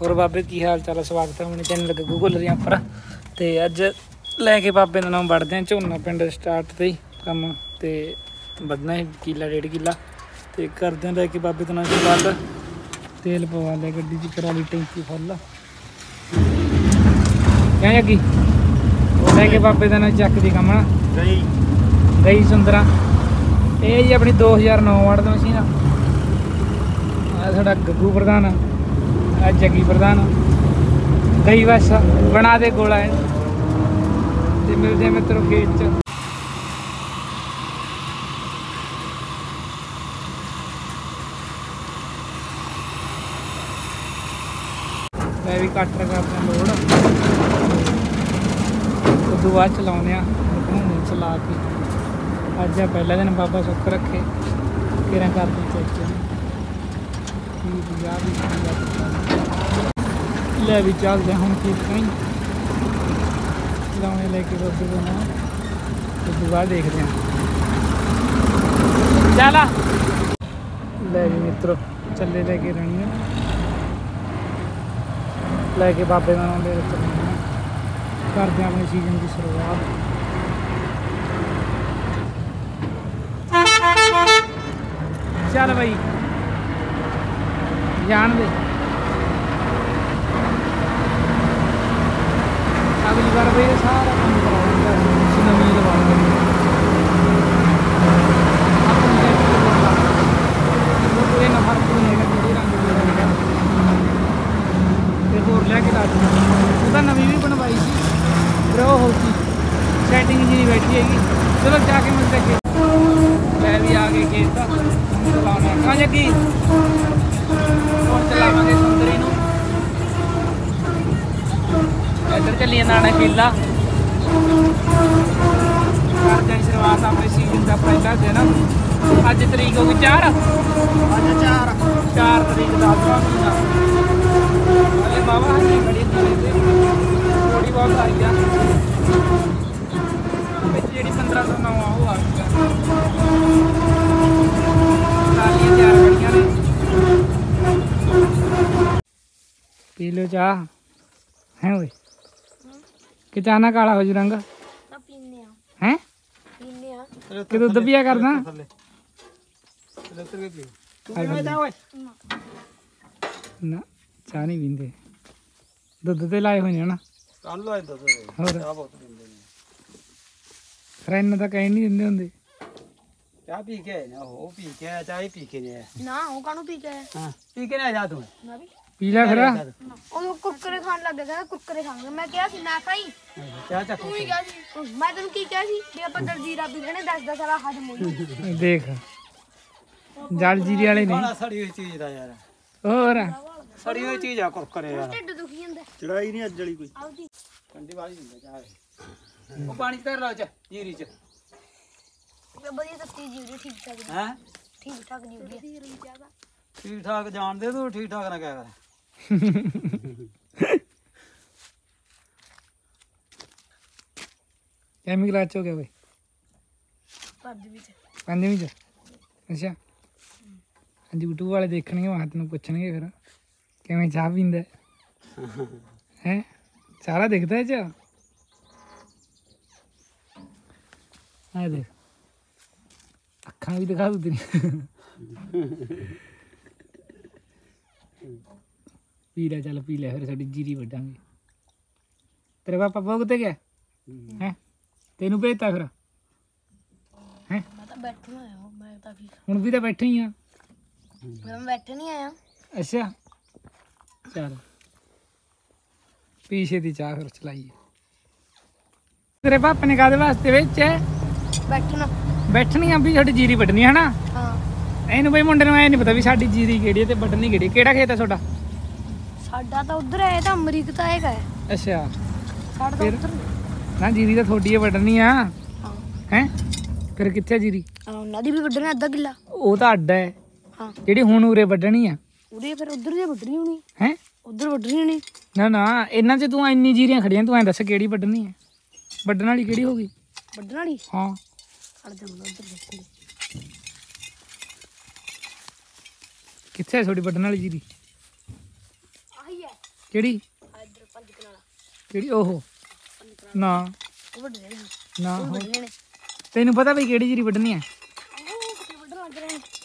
ਹੋਰ ਬਾਬੇ ਕੀ ਹਾਲ ਚਾਲ ਆ? ਸਵਾਗਤ ਹੈ ਮੇਰੇ ਚੈਨਲ ਗੱਗੂ ਗੁੱਲਰੀਆਂ ਉੱਪਰ। ਤੇ ਅੱਜ ਲੈ ਕੇ ਬਾਬੇ ਦਾ ਨਾਮ ਵੜਦੇ ਆ ਝੋਨਾ ਪਿੰਡ ਸਟਾਰਟ ਤੇ ਹੀ ਕੰਮ ਤੇ ਵੱਧਣਾ ਹੈ ਕਿੱਲਾ ਡੇਢ ਕਿੱਲਾ। ਤੇ ਕਰਦੇ ਆ ਲੈ ਕੇ ਬਾਬੇ ਦਾ ਨਾਮ ਵੱਲ। ਤੇਲ ਪਵਾ ਲੈ ਗੱਡੀ 'ਚ ਕਰਾ ਲਈ ਟੈਂਕੀ ਫੁੱਲ। ਕਿਆ ਜੱਗੀ ਲੈ ਕੇ ਬਾਬੇ ਦਾ ਨਾਮ ਚੱਕ ਦੀ ਕੰਮ ਨਾ। ਗਈ। ਗਈ ਸੁੰਦਰਾ। ਇਹ ਜੀ ਆਪਣੀ 2009 ਵਾਟ ਦੀ ਮਸ਼ੀਨ ਆ ਆ ਸਾਡਾ ਗੱਗੂ ਪ੍ਰਧਾਨ ਆ ਜੱਗੀ ਪ੍ਰਧਾਨ ਗਈ ਬਸ ਬਣਾ ਦੇ ਗੋਲਾ ਹੈ ਤੇ ਮਿਲਦੇ ਆ ਮਿੱਤਰੋ ਖੇਤ ਚ ਮੈਂ ਵੀ ਕੱਟ ਰਿਹਾ ਆਪਣਾ ਲੋਡ ਉਦੋਂ ਬਾਅਦ ਚਲਾਉਂਦੇ ਆ ਹੁਣ ਚਲਾ ਕੇ ਅੱਜ ਆ ਪਹਿਲਾ ਦਿਨ ਬਾਬਾ ਸੁੱਖ ਰੱਖੇ ਕਿਰਾਂ ਕਰਦੇ ਚੈੱਕ ਕੀ ले भी चल चलते हम ठीक कहीं लाने लेके तो दोबारा रहे हैं। चला ले भी मित्र, चले लेके रनिया लेके बाबे का नाम ले रहे हैं। अपने सीज़न की शुरुआत। चल भाई। ਲੈ ਕੇ ਚੱਲਦੇ ਹਾਂ ਕਰਦੇ ਹਾਂ ਆਪਣੇ ਸੀਜ਼ਨ ਦੀ ਸ਼ੁਰੂਆਤ ਚੱਲ ਬਈ ਜਾਣ ਦੇ ਅਗਲੀ ਵਾਰ ਬਈ ਇਹ ਸਾਰਾ ਕੰਮ ਕਰਾਉਂਦਾ ਸੁਨਮੀ ਲਵਾ ਕੇ ਆਪਣੀ ਜੈਕਟ ਤੇ ਬੋਲਦਾ ਉਹ ਕੋਈ ਨਾ ਫਰਕ ਨਹੀਂ ਹੈਗਾ ਜਿਹੜੇ ਰੰਗ ਦੇ ਰੰਗ ਤੇ ਹੋਰ ਲੈ ਕੇ ਲਾ ਦਿੱਤੀ ਉਹ ਤਾਂ ਨਵੀਂ ਵੀ ਬਣਵਾਈ ਸੀ ਪਰ ਉਹ ਹੋ ਗਈ ਸੈਟਿੰਗ ਜੀ ਨਹੀਂ ਬੈਠੀ ਹੈਗੀ ਚਲੋ ਜਾ ਕੇ ਮਿਲਦੇ ਅੱਗੇ ਮੈਂ ਵੀ ਆ ਗਏ ਖੇਤ ਦਾ ਹੁਣ ਚਲਾਉਣਾ ਕਹਾਂ ਜੱਗੀ ਹੁਣ ਚਲਾਵਾਂਗੇ ਸੁੰਦਰੀ ਨੂੰ ਇੱਧਰ ਚੱਲੀ ਨਾਣਾ ਕਿੱਲਾ ਕਰਦੇ ਹਾਂ ਸ਼ੁਰੂਆਤ ਆਪਣੇ ਸੀਜ਼ਨ ਦਾ ਪਹਿਲਾ ਦਿਨ ਅੱਜ ਤਰੀਕ ਹੋ ਗਈ 4 ਅੱਜ ਚਾਰ 4 ਤਰੀਕ ਦਾ ਦਸਵਾਂ ਮਹੀਨਾ ਹਲੇ ਬਾਬਾ ਹਲੇ ਬੜੀ ਨਾਲੇ ਤੇ ਥੋੜੀ ਬਹੁਤ ਆਈ ਆ ਵਿੱਚ ਜਿਹੜੀ 1509 ਆ ਉਹ ਆ ਗਈ ਆ ਪੀ ਲੋ ਚਾਹ ਹੈ ਓਏ ਕਿ ਚਾਹ ਨਾ ਕਾਲਾ ਹੋ ਜੂ ਰੰਗ ਨਾ ਪੀਨੇ ਆ ਹੈ ਪੀਨੇ ਆ ਕਿ ਦੁੱਧ ਪੀਆ ਕਰਦਾ ਤੂੰ ਕਿਵੇਂ ਜਾ ਓਏ ਨਾ ਚਾਹ ਨਹੀਂ ਪੀਂਦੇ ਦੁੱਧ ਤੇ ਲਾਏ ਹੋਏ ਨੇ ਨਾ ਕੰਨ ਲਾਇ ਦੱਸ ਹੋਰ ਚਾਹ ਬਹੁਤ ਪੀਂਦੇ ਨੇ ਫਰੈਂਡ ਤਾਂ ਕਹਿ ਨਹੀਂ ਦਿੰਦੇ ਹੁੰਦੇ ਚਾਹ ਪੀ ਕੇ ਆਏ ਨੇ ਉਹ ਪੀ ਕੇ ਆਇਆ ਚਾਹ ਹੀ ਪੀ ਕੇ ਨਹੀਂ ਆਇਆ ਨਾ ਉਹ ਕਾਹਨੂੰ ਪੀ ਕੇ ਆਇਆ? ਹਾਂ ਪੀ ਕੇ ਨਹੀਂ ਆਇਆ ਤੂੰ ਮੈਂ ਵੀ ਪੀ ਲੈ ਫਿਰ ਉਹ ਕੁਰਕਰੇ ਖਾਣ ਲੱਗ ਗਿਆ ਕਹਿੰਦਾ ਕੁਰਕਰੇ ਖਾਂਗਾ ਮੈਂ ਕਿਹਾ ਸੀ ਨਾ ਖਾਈ ਚਾਹ ਚੱਕ ਤੂੰ ਹੀ ਕਿਹਾ ਸੀ ਮੈਂ ਤੈਨੂੰ ਕੀ ਕਿਹਾ ਸੀ ਵੀ ਆਪਾਂ ਦਰਜੀਰਾ ਪੀ ਲੈਣੇ 10 10 ਵਾਲਾ ਹਜਮ ਹੋ ਜੂ ਦੇਖ ਜਲ ਜੀਰੀ ਵਾਲੇ ਨੇ ਬੜਾ ਸੜੀ ਹੋਈ ਚੀਜ਼ ਦਾ ਯਾਰ ਹੋਰ ਸੜੀ ਹੋਈ ਚੀਜ਼ ਆ ਕੁਰਕਰੇ ਯਾਰ ਢਿੱਡ ਦੁਖੀ ਜਾਂਦਾ ਚੜਾਈ ਨਹੀਂ ਅੱਜ ਵਾਲੀ ਕੋਈ ਆਉਦੀ ਠੰਡੀ ਵਾਲੀ ਹੁੰਦਾ ਚਾਹ ਉਹ ਪਾਣੀ ਧਰ ਲਓ ਚ ਜੀਰੀ ਚ ਵਧੀਆ ਤੱਤੀ ਜੀਵੀ ਠੀਕ ਠਾਕ ਜੀ ਹੈ ਠੀਕ ਠਾਕ ਜੀਵੀ ਠੀਕ ਠਾਕ ਜਾਣਦੇ ਤੂੰ ਠੀਕ ਠਾਕ ਨਾ ਕਹਿ ਕਰ ਐਮੀ ਕਲਾਸ ਚ ਹੋ ਗਿਆ ਬਈ ਪੱਦ ਵਿੱਚ ਪੰਜਵੀਂ ਚ ਅੱਛਾ ਅੱਜ YouTube ਵਾਲੇ ਦੇਖਣਗੇ ਵਾਂ ਤੈਨੂੰ ਪੁੱਛਣਗੇ ਫਿਰ ਕਿਵੇਂ ਚਾਹ ਪੀਂਦਾ ਹੈ ਸਾਰਾ ਦਿਖਦਾ ਇਹ ਚ ਆ ਦੇਖ ਅੱਖਾਂ ਵੀ ਦਿਖਾ ਦੂ ਤੇਰੀ ਪੀ ਲੈ ਚੱਲ ਪੀ ਲੈ ਫਿਰ ਸਾਡੀ ਜੀਰੀ ਵੱਢਾਂਗੇ। ਤੇਰੇ ਪਾਪਾ ਭੋਗ ਤੇ ਗਿਆ? ਹੈ। ਤੈਨੂੰ ਭੇਜਤਾ ਫਿਰ? ਹੈ? ਮੈਂ ਤਾਂ ਬੈਠਣਾ ਆਇਆ ਮੈਂ ਤਾਂ ਕੀ ਹੁਣ ਵੀ ਤਾਂ ਬੈਠੇ ਹੀ ਆ। ਮੈਂ ਬੈਠ ਨਹੀਂ ਆਇਆ। ਅੱਛਾ। ਚਲ। ਪੀਛੇ ਦੀ ਚਾਹ ਫਿਰ ਚਲਾਈਏ। ਤੇਰੇ ਪਾਪੇ ਨੇ ਕਾਦੇ ਵਾਸਤੇ ਵਿੱਚ ਬੈਠਣਾ। ਬੈਠਣੀ ਆ ਵੀ ਸਾਡੀ ਜੀਰੀ ਵੱਢਣੀ ਹੈ ਨਾ ਹਾਂ। ਇਹਨੂੰ ਬਈ ਮੁੰਡੇ ਨੂੰ ਐ ਨਹੀਂ ਪਤਾ ਵੀ ਸਾਡੀ ਜੀਰੀ ਕਿਹੜੀ ਤੇ ਵੱਢਣੀ ਕਿਹੜੀ। ਕਿਹੜਾ ਖੇਤ ਹੈ ਤੁਹਾਡਾ? ਸਾਡਾ ਤਾਂ ਉਧਰ ਹੈ ਇਹ ਤਾਂ ਅਮਰੀਕ ਤਾਂ ਹੈਗਾ ਹੈ। ਅੱਛਾ। ਸਾਡਾ ਤਾਂ ਫਿਰ? ਉਧਰ ਨਾ ਜੀਰੀ ਤਾਂ ਤੁਹਾਡੀ ਹੈ ਵੱਢਣੀ ਆ। ਹਾਂ। ਹੈ? ਫਿਰ ਕਿੱਥੇ ਆ ਜੀਰੀ? ਹਾਂ, ਉਹਨਾਂ ਦੀ ਵੀ ਵੱਢਣਾ ਅੱਧਾ ਕਿੱਲਾ। ਉਹ ਤਾਂ ਅੱਡ ਹੈ। ਹਾਂ। ਜਿਹੜੀ ਹੁਣ ਉਰੇ ਵੱਢਣੀ ਆ। ਉਰੇ ਫਿਰ ਉਧਰ ਦੀ ਵੱਢਣੀ ਹੋਣੀ। ਹੈ? ਉਧਰ ਵੱਢਣੀ ਹੋਣੀ। ਨਾ ਨਾ ਇਹਨਾਂ 'ਚ ਤੂੰ ਇੰਨੀ ਜੀਰੀਆਂ ਖੜੀਆਂ ਤੂੰ ਐਂ ਦੱਸ ਕਿਹੜੀ ਵੱਢਣੀ ਹੈ ਵੱਢਣ ਵਾਲੀ ਕਿਹੜੀ ਹੋ ਗਈ? ਵੱਢਣ ਵਾਲੀ? ਹਾਂ। ਖੜ ਜਾ ਮੈਂ ਉਧਰ ਦੇਖੂੰਗੀ ਕਿੱਥੇ ਹੈ ਤੁਹਾਡੀ ਵੱਢਣ ਵਾਲੀ ਜੀਰੀ? ਕਿਹੜੀ? ਇਧਰ ਪੰਜ ਕਨਾਲਾ ਕਿਹੜੀ? ਓਹੋ। ਨਾ। ਉਹ ਵੱਡੇ ਨੇ ਨਾ ਉਹ ਉਹ- ਵੱਡੇ ਨੇ ਤੈਨੂੰ ਪਤਾ ਵੀ ਕਿਹੜੀ ਜੀਰੀ ਵੱਢਣੀ ਨੇ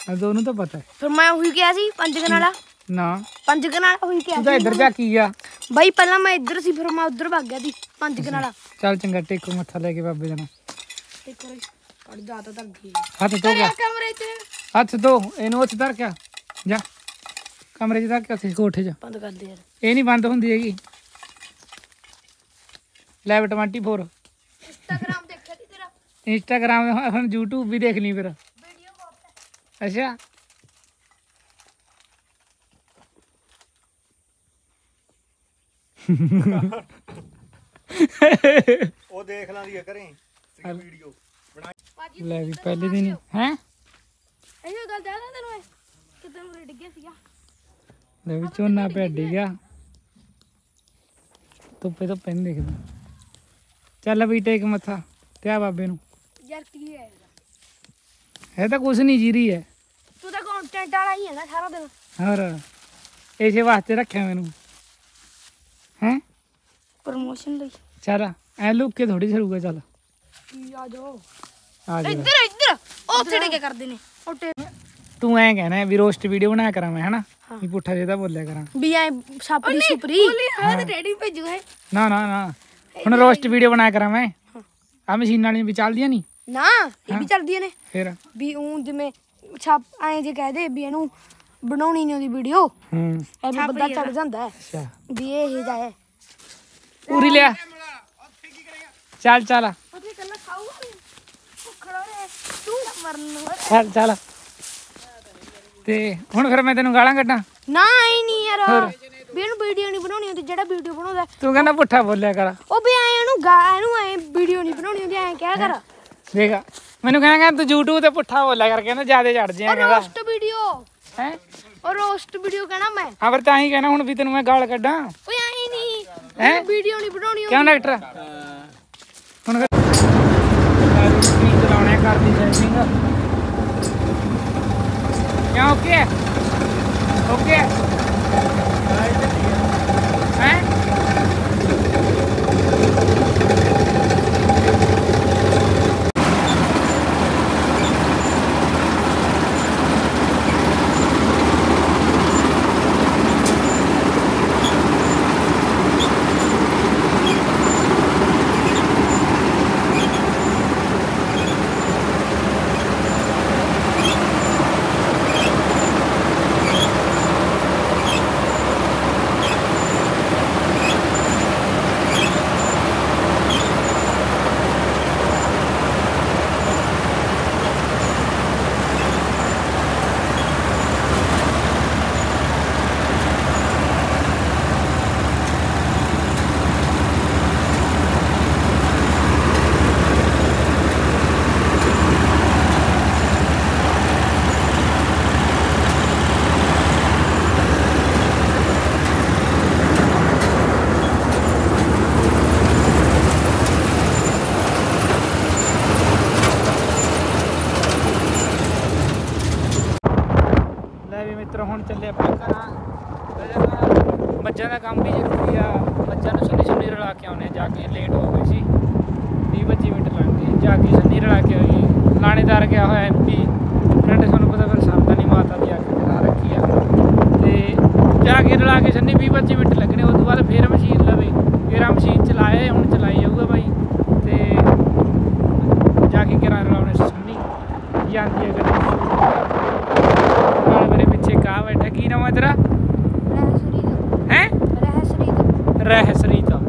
ਆ ਦੋਨੋਂ ਤਾਂ ਪਤਾ। ਫਿਰ ਮੈਂ ਉਹੀ ਕਿਹਾ ਸੀ ਪੰਜ ਕਨਾਲਾ ਨਾ। ਪੰਜ ਕਨਾਲਾ ਉਹੀ ਕਿਹਾ ਤਾਂ ਇੱਧਰ ਜਾ ਕੀ ਗਿਆ ਬਾਈ ਪਹਿਲਾਂ ਮੈਂ ਇੱਧਰ ਸੀ ਫਿਰ ਮੈਂ ਉੱਧਰ ਭੱਗ ਗਿਆ ਸੀ ਪੰਜ ਕਨਾਲਾ ਚੱਲ ਚੰਗਾ ਟੇਕੋ ਮੱਥਾ ਲੈ ਕੇ ਬਾਬੇ ਦਾ ਤੇ ਕਰੋ ਕੜ ਜਾ ਤਾਂ ਗਈ ਹੱਥ ਧੋ ਗਿਆ ਕਮਰੇ 'ਚ। ਹੱਥ ਧੋ ਇਹਨੂੰ ਉੱਥੇ ਧਰ ਕੇ ਆ। ਜਾ। ਕਮਰੇ 'ਚ ਧਰ ਕੇ ਉੱਥੇ ਕੋਠੇ 'ਚ ਬੰਦ ਕਰ ਦੇ ਯਾਰ ਇਹ ਨਹੀਂ ਬੰਦ ਹੁੰਦੀ ਹੈਗੀ ਲੈਵ 24 ਇੰਸਟਾਗ੍ਰਾਮ ਦੇਖਿਆ ਸੀ ਤੇਰਾ ਇੰਸਟਾਗ੍ਰਾਮ ਹੁਣ YouTube ਵੀ ਦੇਖ ਲਈ ਫਿਰ ਵੀਡੀਓ ਕਾਲ ਅੱਛਾ ਉਹ ਦੇਖ ਲਾਂਦੀ ਆ ਕਰੇ ਵੀਡੀਓ ਭਾਜੀ ਲੈ ਵੀ ਪਹਿਲੇ ਦਿਨ ਹੀ ਹੈ ਇਹ ਗੱਲ ਦੱਸਦਾ ਤੈਨੂੰ ਇਹ ਕਿਤੇ ਨੂੰ ਡਿੱਗਿਆ ਸੀਗਾ ਲੈ ਵੀ ਝੋਨਾ ਪਿਆ ਡਿੱਗਿਆ ਧੁੱਪੇ ਤੋਂ ਪੈਨ ਦੇਖਦਾ ਚੱਲ ਵੀ ਟੇਕ ਮੱਥਾ ਤੇ ਆ ਬਾਬੇ ਨੂੰ ਯਾਰ ਕੀ ਹੈ ਇਹ ਤਾਂ ਕੁਛ ਨਹੀਂ ਜੀਰੀ ਹੈ ਤੂੰ ਤਾਂ ਕੰਟੈਂਟ ਵਾਲਾ ਹੀ ਹੈ ਨਾ ਸਾਰਾ ਦਿਨ ਹੋਰ ਇਸੇ ਵਾਸਤੇ ਰੱਖਿਆ ਮੈਨੂੰ ਹੈ ਪ੍ਰਮੋਸ਼ਨ ਲਈ ਚੱਲ ਐ ਲੁੱਕ ਕੇ ਥੋੜੀ ਸਰੂਗਾ ਚੱਲ ਕੀ ਆ ਜਾਓ ਆ ਜਾ ਇੱਧਰ ਇੱਧਰ ਉਹ ਉੱਥੇ ਡਿੱਗੇ ਕਰਦੇ ਨੇ ਉਹ ਟੇ- ਤੂੰ ਐ ਕਹਿਣਾ ਵੀ ਰੋਸਟ ਵੀਡੀਓ ਬਣਾਇਆ ਕਰਾਂ ਮੈਂ ਹਨਾ ਵੀ ਪੁੱਠਾ ਜਿਹਦਾ ਬੋਲਿਆ ਕਰਾਂ ਵੀ ਐ ਸਾਪਰੀ ਸੁਪਰੀ ਹਾਂ ਤੇ ਡੈਡੀ ਭੇਜੂ ਹੈ ਨਾ ਨਾ ਨਾ ਹੁਣ ਰੋਸਟ ਵੀਡੀਓ ਬਣਾਇਆ ਕਰਾਂ ਮੈਂ ਆ ਮਸ਼ੀਨਾਂ ਵਾਲੀਆਂ ਵੀ ਚੱਲਦੀਆਂ ਨਹੀਂ ਨਾ ਇਹ ਵੀ ਚੱਲਦੀਆਂ ਨੇ ਫਿਰ ਵੀ ਉਹ ਜਿਵੇਂ ਛਾਪ ਐਂ ਜੇ ਕਹਦੇ ਵੀ ਇਹਨੂੰ ਬਣਾਉਣੀ ਨਹੀਂ ਉਹਦੀ ਵੀਡੀਓ ਹੂੰ ਐ ਬੰਦਾ ਚੜ ਜਾਂਦਾ ਹੈ ਅੱਛਾ ਵੀ ਇਹ ਹੀ ਦਾ ਹੈ ਪੂਰੀ ਲਿਆ ਚੱਲ ਚੱਲ ਉਹਦੇ ਕੱਲਾ ਖਾਊਗਾ ਭੁੱਖੜਾ ਰੇ ਤੂੰ ਮਰਨ ਵਾਲਾ ਚੱਲ ਚੱਲ ਤੇ ਹੁਣ ਫਿਰ ਮੈਂ ਤੈਨੂੰ ਗਾਲਾਂ ਕੱਢਾਂ ਨਾ ਹੀ ਨਹੀਂ ਯਾਰ ਵੀ ਇਹਨੂੰ ਵੀਡੀਓ ਨਹੀਂ ਬਣਾਉਣੀ ਹੁੰਦੀ ਜਿਹੜਾ ਵੀਡੀਓ ਬਣਾਉਂਦਾ ਤੂੰ ਕਹਿੰਦਾ ਪੁੱਠਾ ਬੋਲਿਆ ਕਰ ਉਹ ਵੀ ਐ ਇਹਨੂੰ ਗਾ ਇਹਨੂੰ ਐ ਵੀਡੀਓ ਨਹੀਂ ਬਣਾਉਣੀ ਹੁੰਦੀ ਐ ਕਿਆ ਕਰ ਦੇਖ ਮੈਨੂੰ ਕਹਿੰਦਾ ਤੂੰ YouTube ਤੇ ਪੁੱਠਾ ਬੋਲਿਆ ਕਰ ਕਹਿੰਦਾ ਜਿਆਦੇ ਚੜ ਜਿਆ ਕਹਿੰਦਾ ਰੋਸਟ ਵੀਡੀਓ ਹੈ ਉਹ ਰੋਸਟ ਵੀਡੀਓ ਕਹਿਣਾ ਮੈਂ ਆ ਫਿਰ ਤਾਂ ਹੀ ਕਹਿਣਾ ਹੁਣ ਵੀ ਤੈਨੂੰ ਮੈਂ ਗਾਲ ਕੱਢਾਂ ਓਏ ਐ ਨਹੀਂ ਹੈਂ? ਵੀਡੀਓ ਨਹੀਂ ਬਣਾਉਣੀ ਕਿਉਂ ਡਾਕਟਰ ਹੁਣ ਫਿਰ ਸਕਰੀਨ ਚਲਾਉਣੇ ਕਰਦੀ ਸੈਟਿੰਗ यहाँ ओके ओके ਹੁਣ ਚੱਲੇ ਆਪਾਂ ਘਰਾਂ। ਮੱਝਾਂ ਦਾ ਕੰਮ ਵੀ ਜ਼ਰੂਰੀ ਆ। ਮੱਝਾਂ ਨੂੰ ਸੰਨੀ ਸੰਨੀ ਰਲਾ ਕੇ ਆਉਣੇ ਜਾ ਕੇ ਲੇਟ ਹੋ ਗਏ ਸੀ। 20 25 ਮਿੰਟ ਲੱਗ ਗਏ। ਜਾ ਕੇ ਸੰਨੀ ਰਲਾ ਕੇ ਆਈ। ਲਾਣੇਦਾਰ ਗਿਆ ਹੋਇਆ ਐਮਪੀ ਫਰੈਂਡ ਤੁਹਾਨੂੰ ਪਤਾ ਫਿਰ ਸਰਦਾ ਨਹੀਂ ਮਾਤਾ ਦੀ ਅੱਖ ਤੇ ਲਾ ਰੱਖੀ ਆ ਤੇ ਜਾ ਕੇ ਰਲਾ ਕੇ ਸੰਨੀ 20 25 ਮਿੰਟ ਲੱਗਣੇ ਉਸ ਤੋਂ ਬਾਅਦ ਫੇਰ ਮਸ਼ੀਨ ਲਵੇ ਫੇਰ ਆ ਮਸ਼ੀਨ ਚਲਾਏ ਹੁਣ ਚਲਾਈ ਜਾਊਗਾ ਬਾਈ ਤੇ ਜਾ ਕੇ ਕਿਰਾਂ ਰਲਾਉਣੇ ਸੰਨੀ ਜਾਂਦੀ ਹੈ ਗੱਡੀ ਨਾਲ ਮੇਰੇ ਪਿੱਛੇ ਕਾ ਬੈਠਾ ਕੀ ਨਾਮ ਹੈ ਤੇਰਾ ਰਹਿਸਰੀ ਦਾ ਹੈ ਰਹਿਸਰੀ ਦਾ ਰਹਿਸਰੀ ਤਾਂ।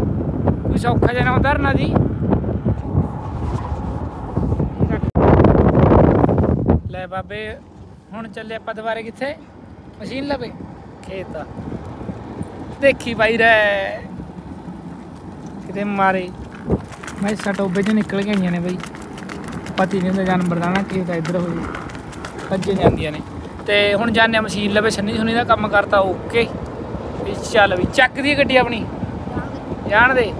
ਕੋਈ ਸੌਖਾ ਜਿਹਾ ਨਾਮ ਧਰਨਾ ਲੈ ਬਾਬੇ, ਹੁਣ ਚੱਲੇ ਆਪਾਂ ਦੁਬਾਰੇ ਕਿੱਥੇ? ਮਸ਼ੀਨ ਲਵੇ। ਖੇਤ ਦੇਖੀ ਬਾਈ ਰੇ ਕਿਤੇ ਮਾਰੇ। ਮੈਂ ਸਟੋਬੇ ਚ ਨਿਕਲ ਕੇ ਆਈਆਂ ਨੇ ਬਈ। ਪਤੀ ਨਹੀਂ ਹੁੰਦਾ ਜਾਨਵਰ ਦਾ ਨਾ ਕੀ ਤਾਂ ਇੱਧਰ ਹੋਈ ਭੱਜੇ ਜਾਂਦੀਆਂ ਨੇ। ਤੇ ਹੁਣ ਜਾਣਿਆ ਮਸ਼ੀਨ ਲਵੇ ਸੰਨੀ ਸੁਨੀ ਦਾ ਕੰਮ ਕਰਤਾ, ਓਕੇ। ਵੀ ਚੱਲ ਵੀ ਚੱਕ ਦੀ ਗੱਡੀ ਆਪਣੀ। ਜਾਣ ਦੇ।